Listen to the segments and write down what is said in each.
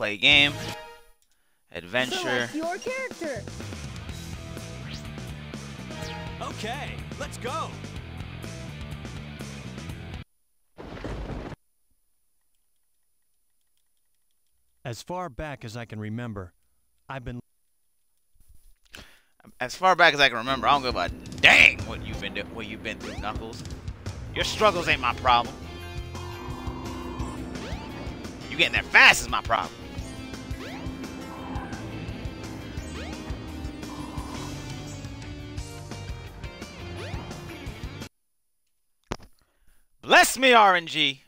play game. Adventure. Select your character. Okay, let's go. As far back as I can remember, I've been As far back as I can remember, I don't give a dang what you've been do- what you've been through, Knuckles. Your struggles ain't my problem. You getting there fast is my problem. Bless me, RNG.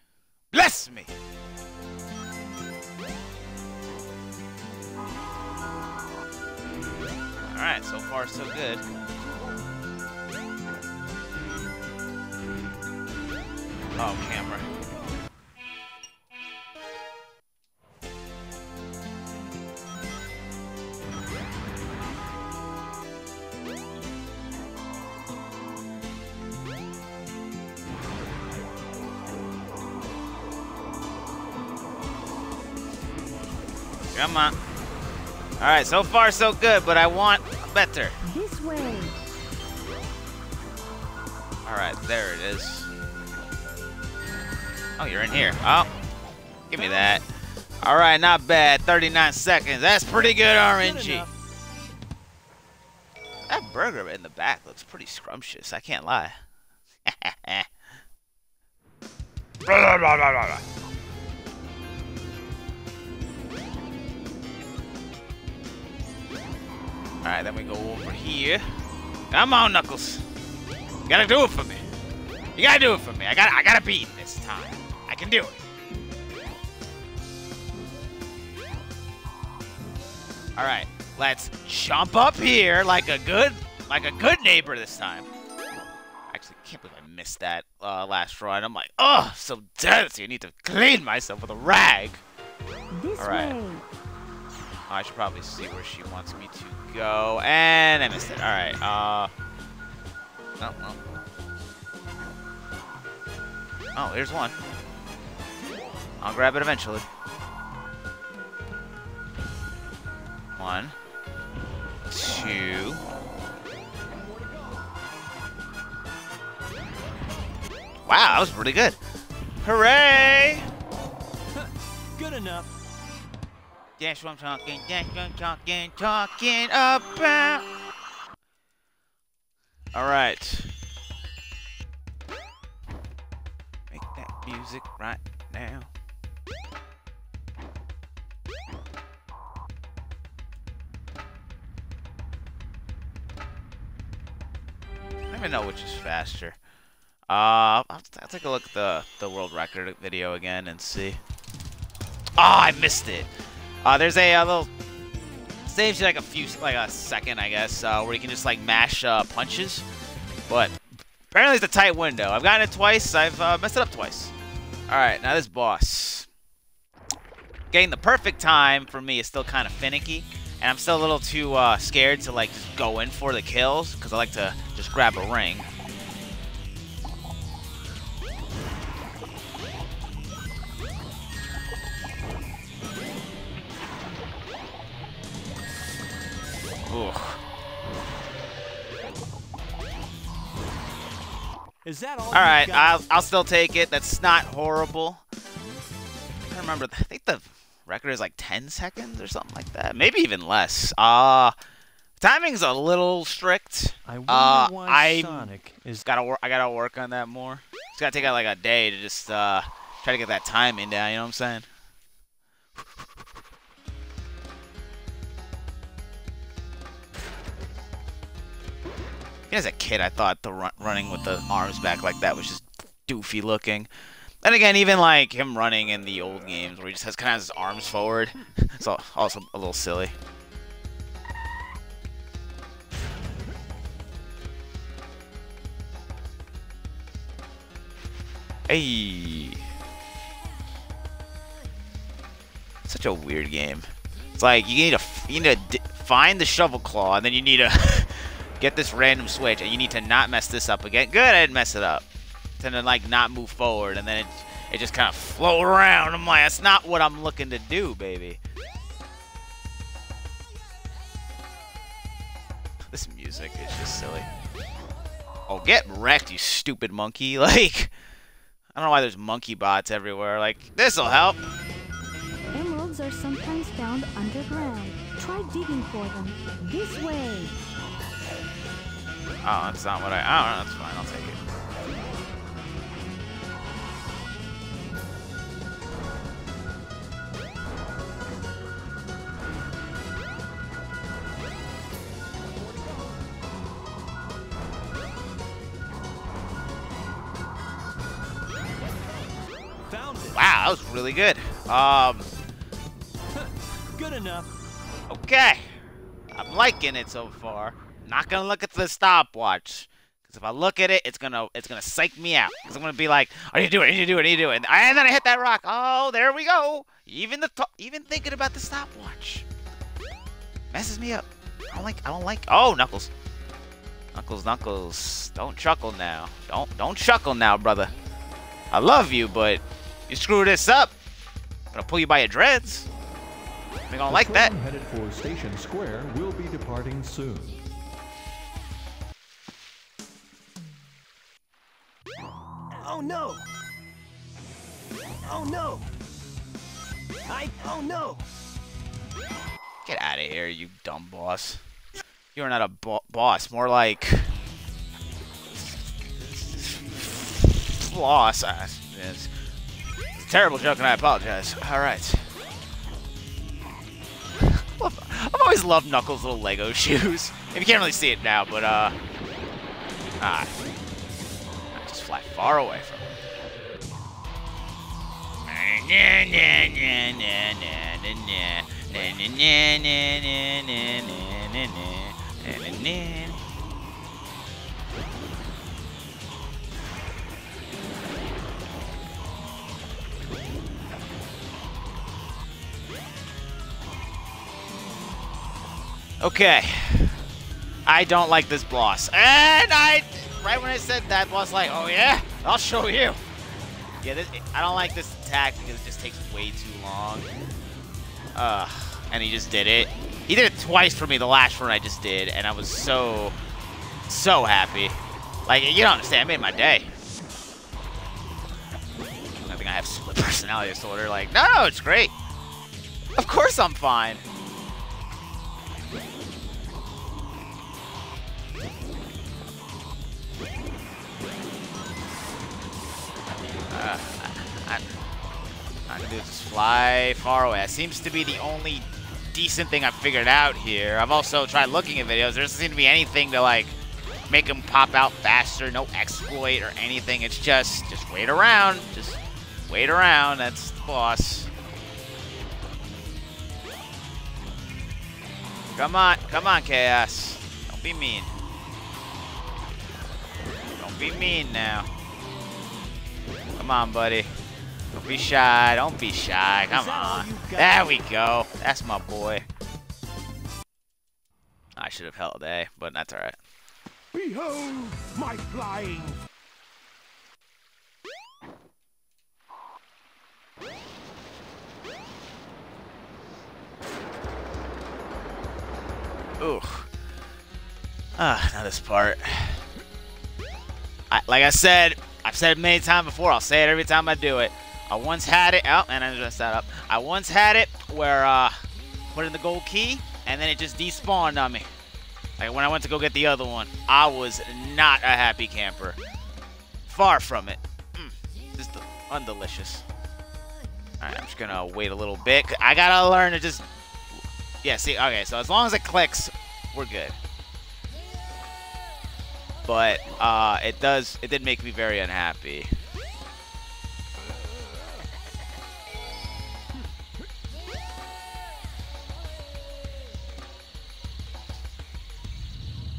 Bless me. Alright, so far so good. Oh, camera. Come on. Alright, so far so good, but I want better. This way. Alright, there it is. Oh, you're in here. Oh, give me that. Alright, not bad. 39 seconds. That's pretty good RNG. That burger in the back looks pretty scrumptious. I can't lie. Blah, blah, blah, Alright, then we go over here. Come on, Knuckles. You gotta do it for me. You gotta do it for me. I gotta I gotta beat this time. I can do it. Alright, let's jump up here like a good like a good neighbor this time. Actually, can't believe I missed that uh, last run. I'm like, oh, so dirty. I need to clean myself with a rag. This All right. way. I should probably see where she wants me to go. And I missed it. Alright, uh... Oh, well. Oh, here's one. I'll grab it eventually. One. Two. Wow, that was pretty good. Hooray! Good enough. That's what I'm talking, that's what I'm talking, talking about. Alright. Make that music right now. I don't even know which is faster. Uh, I'll, I'll take a look at the, the world record video again and see. Ah, I missed it. Uh, there's a, uh little saves you like a few, like a second, I guess, uh, where you can just like mash uh, punches. But apparently it's a tight window. I've gotten it twice. I've uh, messed it up twice. All right, now this boss. Getting the perfect time for me is still kind of finicky, and I'm still a little too uh, scared to like just go in for the kills because I like to just grab a ring. Ugh. Is that all? All right? I'll, I'll still take it. That's not horrible. I remember. I think the record is like 10 seconds or something like that. Maybe even less. Uh, timing's a little strict. I Uh, I'm- Sonic is Gotta work. I gotta work on that more. It's gotta take out like a day to just uh try to get that timing down. You know what I'm saying? As a kid, I thought the run running with the arms back like that was just doofy looking. And again, even like him running in the old games where he just has kind of has his arms forward, it's also a little silly. Hey. Such a weird game. It's like you need to you need to find the shovel claw, and then you need to get this random switch, and you need to not mess this up again. Good, I didn't mess it up. To then like not move forward, and then it, it just kind of float around. I'm like, that's not what I'm looking to do, baby. This music is just silly. Oh, get wrecked, you stupid monkey. Like, I don't know why there's monkey bots everywhere. Like, this'll help. Emeralds are sometimes found underground. Try digging for them. This way. Oh, that's not what I. Oh, that's fine. I'll take it. Found it. Wow, that was really good. Um, Good enough. okay. I'm liking it so far. Not gonna look at the stopwatch. Cause if I look at it, it's gonna it's gonna psych me out. Cause I'm gonna be like, I need to do it, I need to do it, I need to do it. And, and then I hit that rock. Oh, there we go. Even the to- even thinking about the stopwatch messes me up. I don't like I don't like. Oh, Knuckles. Knuckles, Knuckles. Don't chuckle now. Don't don't chuckle now, brother. I love you, but you screw this up. I'm gonna pull you by your dreads. They gonna The like that. headed for Station Square will be departing soon. Oh no! Oh no! I. Oh no! Get out of here, you dumb boss. You're not a bo- boss, more like floss. It's, a terrible joke, and I apologize. All right. I've always loved Knuckles' little Lego shoes. If you can't really see it now, but uh, ah, fly far away from it. Okay. I don't like this boss. And I, right when I said that, boss like, oh yeah, I'll show you. Yeah, this, I don't like this attack because it just takes way too long. Ugh, and he just did it. He did it twice for me the last one I just did, and I was so, so happy. Like, you don't understand, it made my day. I think I have split personality disorder. Like, no, no, it's great. Of course I'm fine. Do is just fly far away. That seems to be the only decent thing I've figured out here. I've also tried looking at videos. There doesn't seem to be anything to like make them pop out faster. No exploit or anything. It's just just wait around. Just wait around. That's the boss. Come on, come on, Chaos. Don't be mean. Don't be mean now. Come on, buddy. Don't be shy. Don't be shy. Come on. There we go. That's my boy. I should have held A, but that's alright. Behold my flying Ooh. Ah, now this part. I, like I said, I've said it many times before. I'll say it every time I do it. I once had it. Oh, and I just that up. I once had it where uh, put in the gold key, and then it just despawned on me. Like when I went to go get the other one, I was not a happy camper. Far from it. Mm, just undelicious. All right, I'm just gonna wait a little bit. I gotta learn to just. Yeah. See. Okay. So as long as it clicks, we're good. But uh, it does. It did make me very unhappy.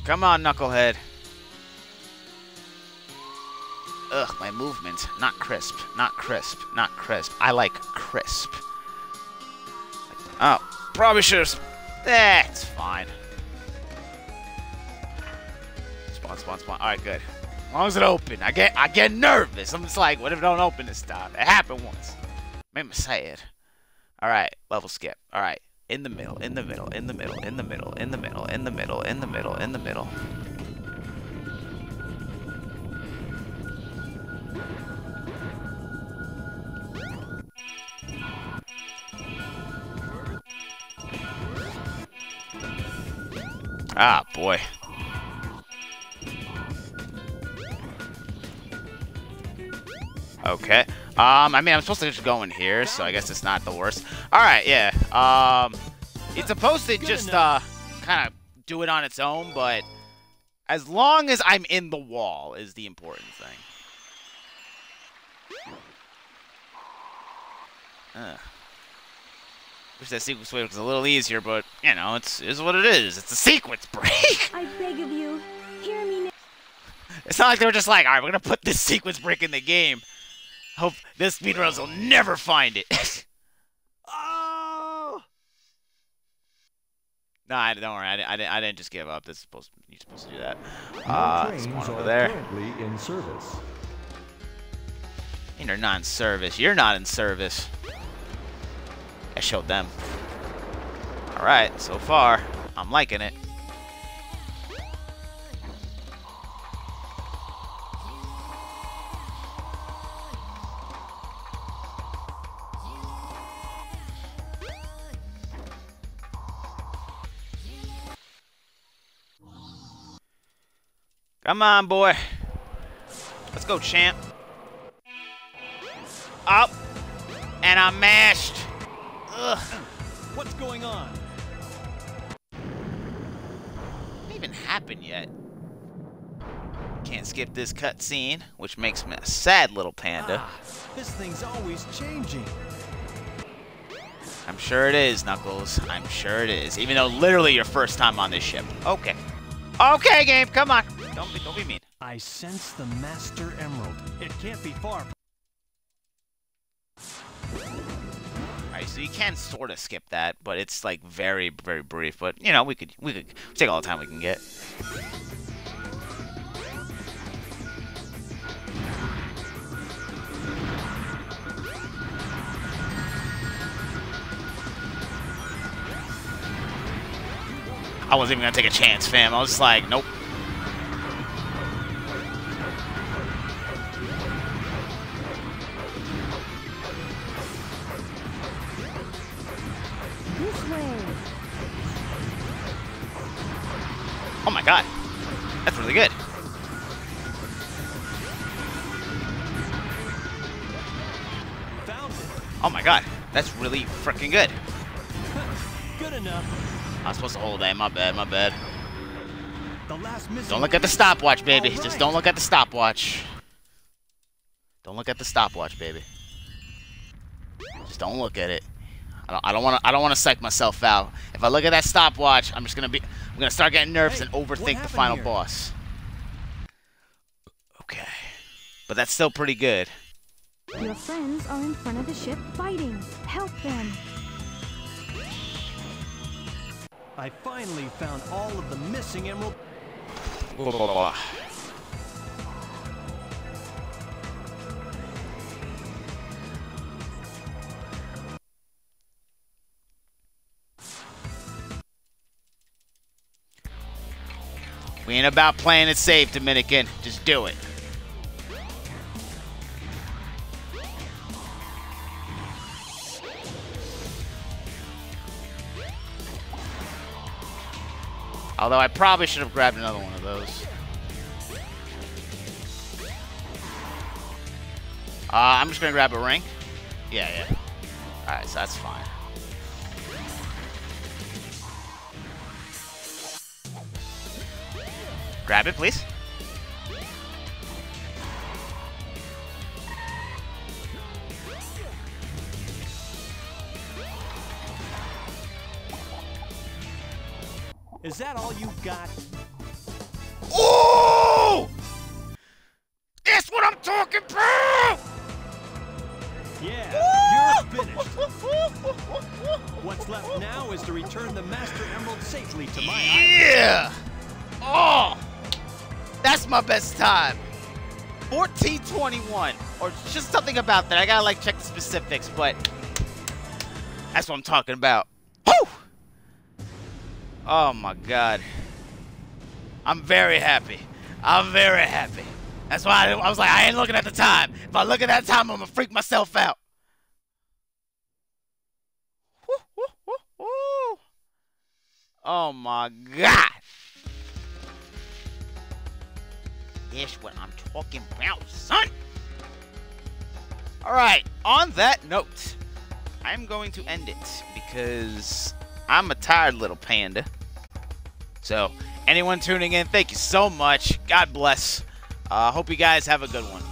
Come on, knucklehead. Ugh, my movement. Not crisp. Not crisp. Not crisp. I like crisp. Oh, probably should have. It's fine. Spawn, spawn, spawn. Alright, good. As long as it open. I get I get nervous. I'm just like, what if it don't open this time? It happened once. Made me say it. Alright, level skip. Alright. In the middle, in the middle, in the middle, in the middle, in the middle, in the middle, in the middle, in the middle. Ah, boy. Okay. Um, I mean, I'm supposed to just go in here, so I guess it's not the worst. Alright, yeah. Um, it's supposed to just, uh, kind of do it on its own, but as long as I'm in the wall is the important thing. Uh. Wish that sequence break was a little easier, but, you know, it's is what it is. It's a sequence break! I beg of you, hear me now. It's not like they were just like, alright, we're gonna put this sequence break in the game. Hope this speedrunners will never find it. Oh! Nah, don't worry, I didn't, I I didn't just give up. This is supposed, you're supposed to do that. No Uh, it's going over there. currently in service. And they're not in service. You're not in service. I showed them. Alright, so far, I'm liking it. Come on, boy. Let's go, champ. Up. And I'm mashed. Ugh. What's going on? Didn't even happen yet. Can't skip this cutscene, which makes me a sad little panda. Ah, this thing's always changing. I'm sure it is, Knuckles. I'm sure it is. Even though literally your first time on this ship. Okay. Okay, game, come on. Don't be, don't be mean. I sense the Master Emerald. It can't be far. Alright, so you can sort of skip that, but it's like very, very brief. But you know, we could, we could take all the time we can get. I wasn't even gonna take a chance, fam. I was just like, nope. Oh my god. That's really good. Oh my god. That's really freaking good. Good enough. I was supposed to hold that. My bad, my bad. Don't look at the stopwatch, baby. All Just don't look at the stopwatch. Don't look at the stopwatch, baby. Just don't look at it. I don't want to. I don't want to psych myself out. If I look at that stopwatch, I'm just gonna be. I'm gonna start getting nervous Hey, and overthink the final here? boss. Okay, but that's still pretty good. Your friends are in front of the ship fighting. Help them. I finally found all of the missing emerald. We ain't about playing it safe, Dominican. Just do it. Although I probably should have grabbed another one of those. Uh, I'm just gonna grab a ring. Yeah, yeah. Alright, so that's fine. Grab it, please. Is that all you got? Oh! That's what I'm talking about! Yeah, you're finished. What's left now is to return the Master Emerald safely to my island. Yeah! Oh! That's my best time. 1421 or just something about that. I gotta like check the specifics, but that's what I'm talking about. Whew! Oh my god. I'm very happy. I'm very happy. That's why I, I was like, I ain't looking at the time. If I look at that time, I'm gonna freak myself out. Woo, woo, woo, woo. Oh my god. That's what I'm talking about, son. Alright, on that note, I'm going to end it because I'm a tired little panda. So, anyone tuning in, thank you so much. God bless. Uh, hope you guys have a good one.